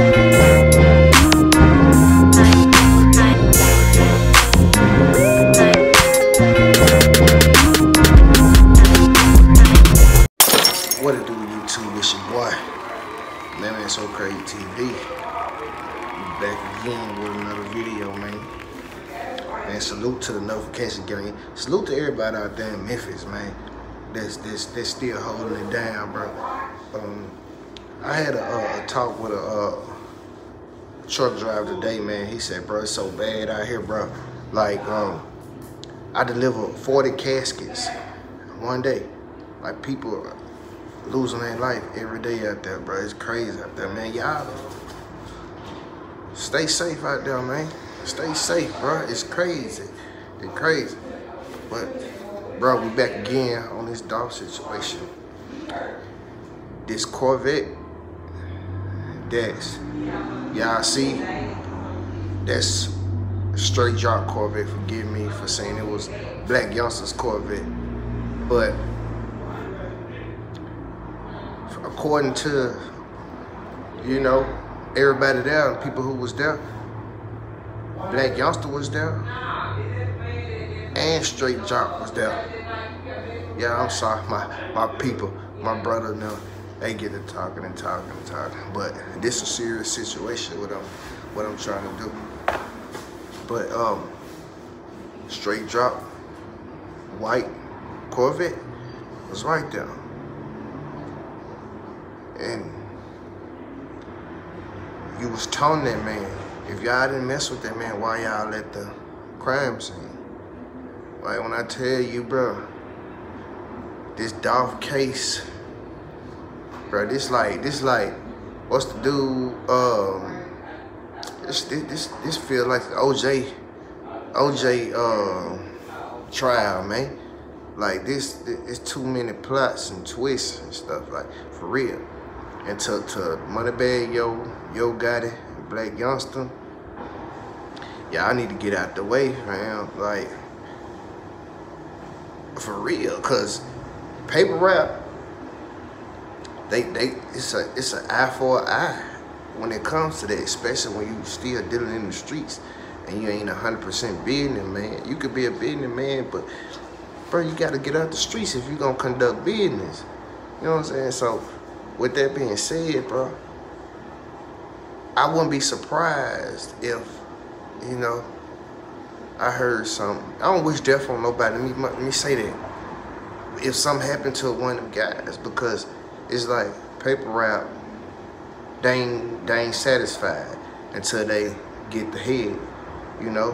What it do YouTube? It's your boy, Man Man So Crazy TV. Back again with another video, man. Man, salute to the notification gang. Salute to everybody out there in Memphis, man. That's that's that's still holding it down, bro. Um, I had a, a talk with a uh, truck driver today, man. He said, bro, it's so bad out here, bro. Like, um, I deliver 40 caskets one day. Like people losing their life every day out there, bro. It's crazy out there, man. Y'all stay safe out there, man. Stay safe, bro. It's crazy. It's crazy. But, bro, we back again on this dog situation. This Corvette, that's, y'all see, that's Straightdropp Corvette. Forgive me for saying it was Blac Youngsta's Corvette. But according to, you know, everybody there, people who was there, Blac Youngsta was there, and Straightdropp was there. Yeah, I'm sorry, my, my people, my brother, no, they get to talking and talking and talking. But this is a serious situation what I'm what I'm trying to do. But um, Straightdropp, white Corvette was right there. And you was telling that man, if y'all didn't mess with that man, why y'all at the crime scene? Like when I tell you, bro, this Dolph case, bro, this like, this like, what's the dude, um, this, this, this feel like OJ, OJ, uh, trial, man. Like this, it's too many plots and twists and stuff, like, for real. And to, to Moneybagg Yo, Yo Gotti, Blac Youngsta, yeah, I need to get out the way, man. Like, for real, cause Paper Route, they they it's a it's an eye for an eye when it comes to that, especially when you still dealing in the streets and you ain't hundred percent business man. You could be a business man, but bro, you gotta get out the streets if you gonna conduct business. You know what I'm saying? So with that being said, bro, I wouldn't be surprised if, you know, I heard something. I don't wish death on nobody. Let me, let me say that. If something happened to one of them guys, because it's like Paper Route, they ain't, satisfied until they get the head, you know?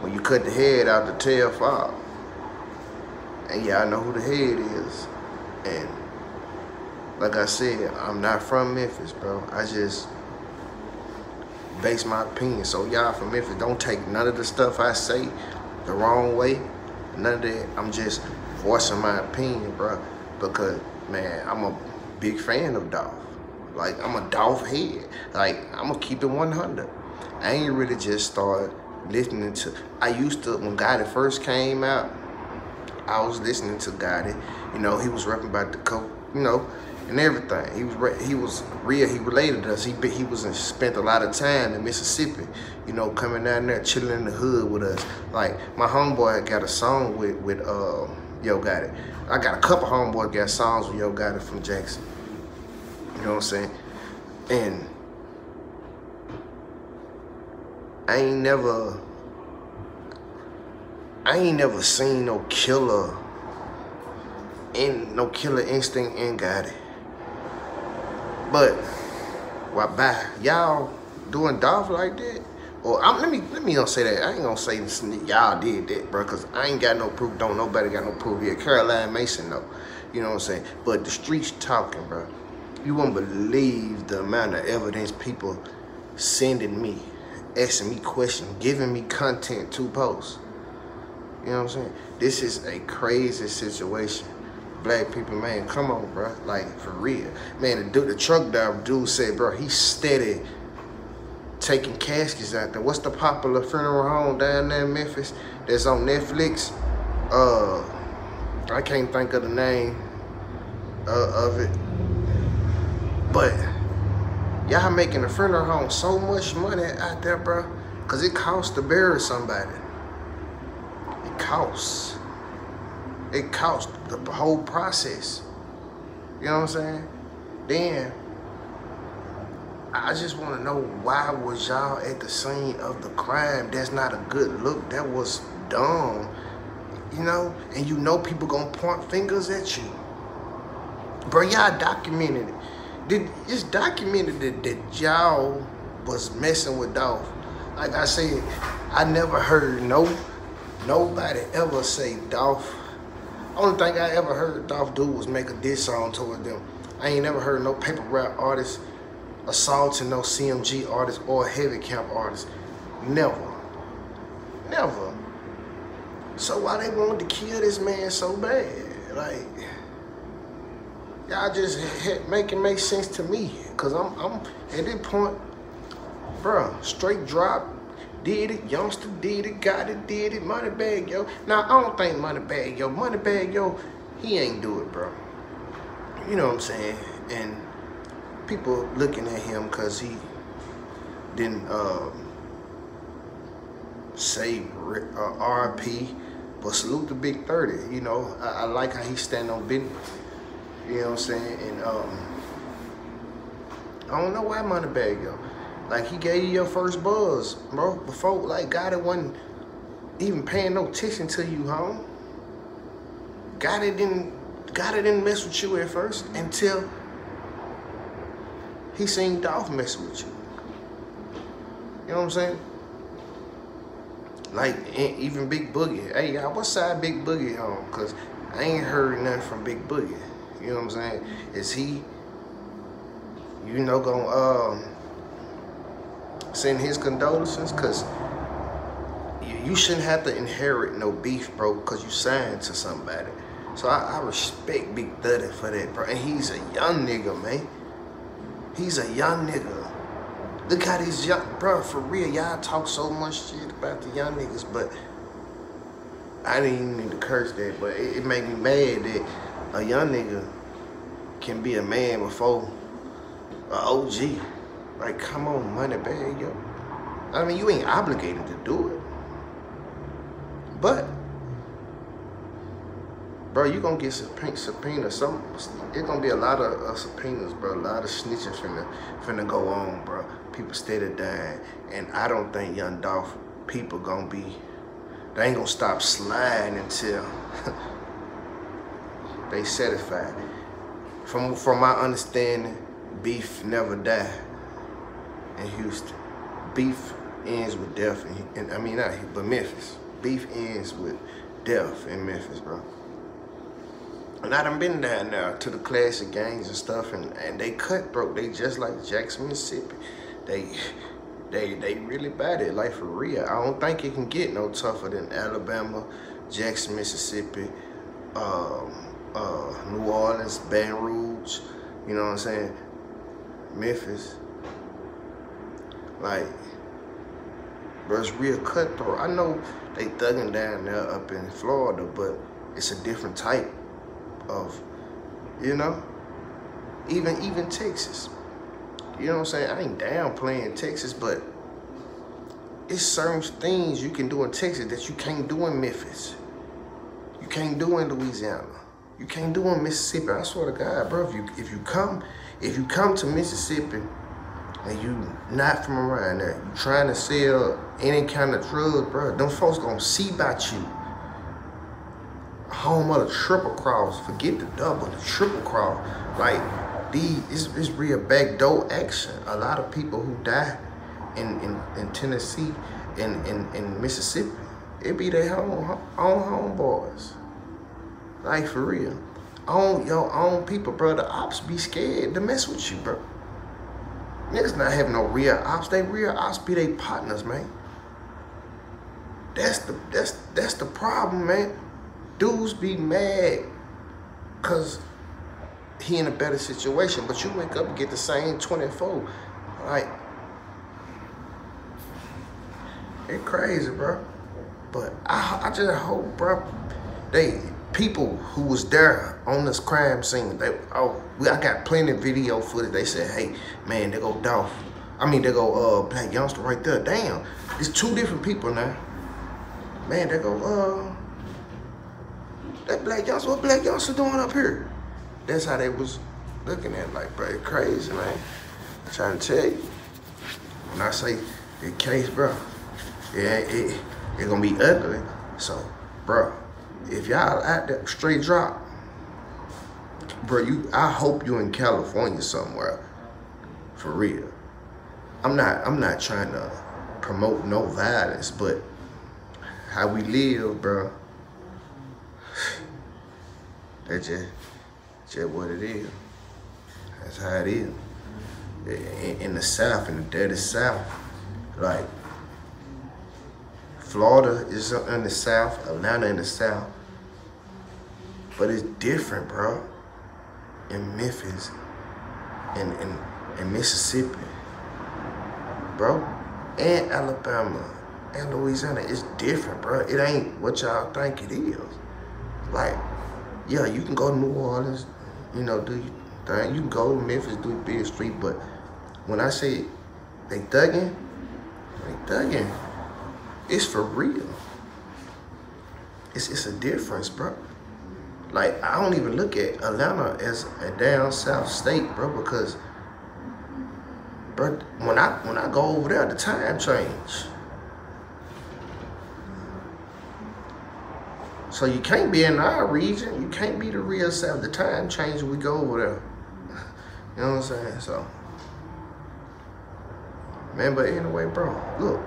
When you cut the head out, the tail fall. And yeah, I know who the head is. And like I said, I'm not from Memphis, bro. I just base my opinion. So y'all from Memphis, don't take none of the stuff I say the wrong way. None of that. I'm just voicing my opinion, bro. Because, man, I'm a big fan of Dolph. Like, I'm a Dolph head. Like, I'm going to keep it 100. I ain't really just started listening to... I used to, when Gotti first came out, I was listening to Gotti. You know, he was rapping about the coke, you know, and everything. He was he was real. He related to us. He he was in, spent a lot of time in Mississippi. You know, coming down there, chilling in the hood with us. Like my homeboy got a song with with uh, Yo Gotti. I got a couple homeboys got songs with Yo Gotti from Jackson. You know what I'm saying? And I ain't never I ain't never seen no killer in no killer instinct in Gotti. But why by y'all doing Dolph like that? Or I'm, let me let me don't say that. I ain't gonna say this, y'all did that, bro, cause I ain't got no proof. Don't nobody got no proof here. Caroline Mason though, you know what I'm saying. But the streets talking, bro. You won't believe the amount of evidence people sending me, asking me questions, giving me content to post. You know what I'm saying? This is a crazy situation. Black people, man, come on, bro. Like, for real. Man, the, dude, the truck driver dude said, bro, he steady taking caskets out there. What's the popular funeral home down there in Memphis that's on Netflix? Uh, I can't think of the name uh, of it. But Y'all making a funeral home so much money out there, bro. Cause it costs to bury somebody. It costs. It costs the whole process. You know what I'm saying? Then I just want to know why was y'all at the scene of the crime? That's not a good look. That was dumb. You know, and you know people gonna point fingers at you. Bro, y'all documented it. Did it's documented that, that y'all was messing with Dolph. Like I said, I never heard no nobody ever say Dolph. Only thing I ever heard Dolph do was make a diss song towards them. I ain't never heard no Paper Route artist assaulting no CMG artist or heavy camp artist. Never. Never. So why they wanted to kill this man so bad? Like, y'all just make it make sense to me. Cause I'm, I'm at this point, bro, Straightdropp, did it, Youngsta did it, Gotti, did it, Moneybagg Yo. Now I don't think Moneybagg Yo, Moneybagg Yo, he ain't do it, bro. You know what I'm saying? And people looking at him cause he didn't uh, say RP, but salute the big 30. You know, I, I like how he stand on business. You know what I'm saying? And um, I don't know why Moneybagg Yo. Like he gave you your first buzz, bro. Before like Gotti wasn't even paying no attention to you, home. Gotti didn't Gotti didn't mess with you at first until he seen Dolph messing with you. You know what I'm saying? Like even Big Boogie. Hey y'all, what side Big Boogie on? Cause I ain't heard nothing from Big Boogie. You know what I'm saying? Is he, you know, gonna um, send his condolences? Cause you, shouldn't have to inherit no beef, bro, cause you signed to somebody. So I, I respect Big 30 for that, bro. And he's a young nigga, man. He's a young nigga. Look how these young, bro, for real, y'all talk so much shit about the young niggas, but I didn't even need to curse that, but it, it made me mad that a young nigga can be a man before a OG. Like, come on, Moneybagg Yo. I mean, you ain't obligated to do it. But, bro, you gonna get subpoena, subpoena some, it's gonna be a lot of uh, subpoenas, bro. A lot of snitching finna, finna go on, bro. People steady dying. And I don't think Young Dolph people gonna be, they ain't gonna stop sliding until they satisfied. From from my understanding, beef never die in Houston. Beef ends with death, in, I mean not but Memphis. Beef ends with death in Memphis, bro. And I done been down there to the classic gangs and stuff, and, and they cutthroat. They just like Jackson, Mississippi. They they they really bad it, life for real. I don't think it can get no tougher than Alabama, Jackson, Mississippi, um, uh, New Orleans, Baton Rouge, you know what I'm saying? Memphis. Like, bro, it's real cutthroat. I know they thugging down there up in Florida, but it's a different type of, you know? Even even Texas. You know what I'm saying? I ain't down playing Texas, but it's certain things you can do in Texas that you can't do in Memphis. You can't do in Louisiana. You can't do in Mississippi. I swear to God, bro. If you if you come if you come to Mississippi and you not from around there, you trying to sell any kind of drug, bro, them folks gonna see about you. Home of the triple cross. Forget the double, the triple cross. Like these, it's, it's real backdoor action. A lot of people who die in in, in Tennessee and in, in, in Mississippi, it be their own own homeboys. Like for real. Own your own people, bro. The ops be scared to mess with you, bro. Niggas not having no real ops. They real ops be they partners, man. That's the that's that's the problem, man. Dudes be mad cause he in a better situation, but you wake up and get the same 24. Like it crazy, bro. But I I just hope, bro, they people who was there on this crime scene, they oh, we, I got plenty of video footage. They said, hey, man, they go Dolph. I mean, they go uh Blac Youngsta right there. Damn, it's two different people now. Man, they go uh that Blac Youngsta. What Blac Youngsta doing up here? That's how they was looking at like, bro, crazy, man. I'm trying to tell you. When I say the case, bro, it, it, it gonna be ugly. So, bro, if y'all at that Straightdropp, bro, you I hope you in California somewhere. For real. I'm not I'm not trying to promote no violence, but how we live, bro. That's just, just what it is. That's how it is. In, in the South, in the dirty South, like Florida is in the South, Atlanta in the South. But it's different, bro. In Memphis, in, in, in Mississippi, bro, and Alabama, and Louisiana, it's different, bro. It ain't what y'all think it is. Like, yeah, you can go to New Orleans, you know, do your thing. You can go to Memphis, do Beale Street, but when I say they thugging, they thugging, it's for real. It's, it's a difference, bro. Like, I don't even look at Atlanta as a down south state, bro, because, bro, when I, when I go over there, the time change. So you can't be in our region. You can't be the real South. The time change we go over there. You know what I'm saying? So, man, but anyway, bro, look.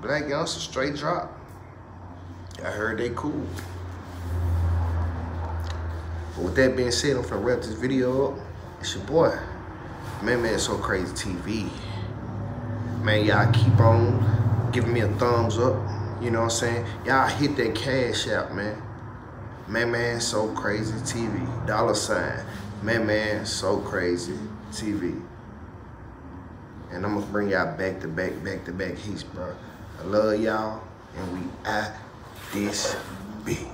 Blac Youngsta straight drop. I heard they cool. But with that being said, I'm finna wrap this video up. It's your boy, Man Man So Crazy TV. Man, y'all keep on giving me a thumbs up. You know what I'm saying? Y'all hit that cash out, man. Man, man, so crazy TV. Dollar sign. Man, man, so crazy TV. And I'm gonna bring y'all back to back, back to back heats, bro. I love y'all, and we at this beat.